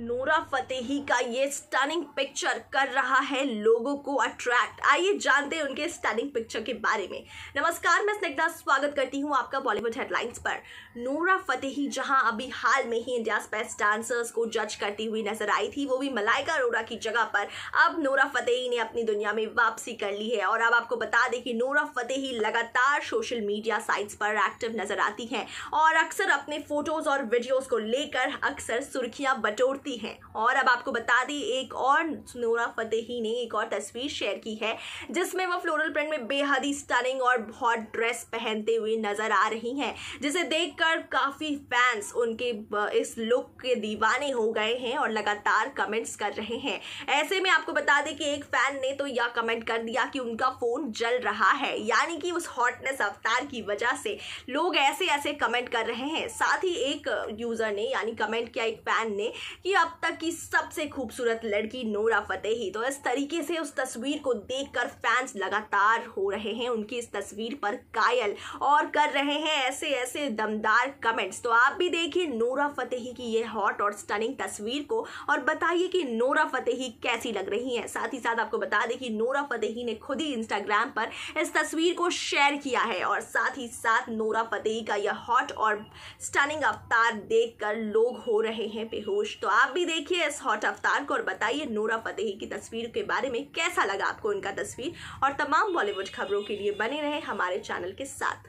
नूरा फतेही का ये स्टनिंग पिक्चर कर रहा है लोगों को अट्रैक्ट आइए जानते हैं उनके स्टनिंग पिक्चर के बारे में। नमस्कार, मैं स्निग्धा स्वागत करती हूँ आपका बॉलीवुड हेडलाइंस पर। नूरा फतेही जहाँ अभी हाल में ही इंडिया बेस्ट डांसर्स को जज करती हुई नज़र आई थी, वो भी मलाइका अरोड़ा की जगह पर। अब नूरा फतेही ने अपनी दुनिया में वापसी कर ली है और अब आपको बता दें कि नूरा फतेही लगातार सोशल मीडिया साइट्स पर एक्टिव नज़र आती हैं और अक्सर अपने फ़ोटोज़ और वीडियोज़ को लेकर अक्सर सुर्खियाँ बटोरती करती हैं। और अब आपको बता दी, एक और नूरा फतेही ने एक और तस्वीर शेयर की है, जिसमें वो फ्लोरल प्रिंट में बेहद ही स्टनिंग और बहुत ड्रेस पहनते हुए नज़र आ रही हैं, जिसे देखकर काफ़ी फैंस उनके इस लुक के दीवाने हो गए हैं और लगातार कमेंट्स कर रहे हैं। ऐसे में आपको बता दें कि एक फ़ैन ने तो यह कमेंट कर दिया कि उनका फ़ोन जल रहा है, यानी कि उस हॉटनेस अवतार की वजह से लोग ऐसे ऐसे कमेंट कर रहे हैं। साथ ही एक यूज़र ने, यानी कमेंट किया एक फ़ैन ने, कि अब तक की सबसे खूबसूरत लड़की नोरा फतेही। तो इस तरीके से उस तस्वीर को देखकर फैंस लगातार हो रहे हैं। उनकी इस तस्वीर पर कायल और कर रहे हैं ऐसे ऐसे दमदार कमेंट्स तो आप भी देखिए नोरा फतेही की ये हॉट और स्टनिंग तस्वीर को और बताइए कि नोरा फतेही कैसी लग रही है। साथ ही साथ आपको बता दें कि नोरा फतेही ने खुद ही इंस्टाग्राम पर इस तस्वीर को शेयर किया है और साथ ही साथ नोरा फतेही का यह हॉट और स्टनिंग अवतार देखकर लोग हो रहे हैं बेहोश। तो आप आप भी देखिए इस हॉट अवतार को और बताइए नूरा फतेही की तस्वीर के बारे में कैसा लगा आपको उनका तस्वीर? और तमाम बॉलीवुड खबरों के लिए बने रहे हमारे चैनल के साथ।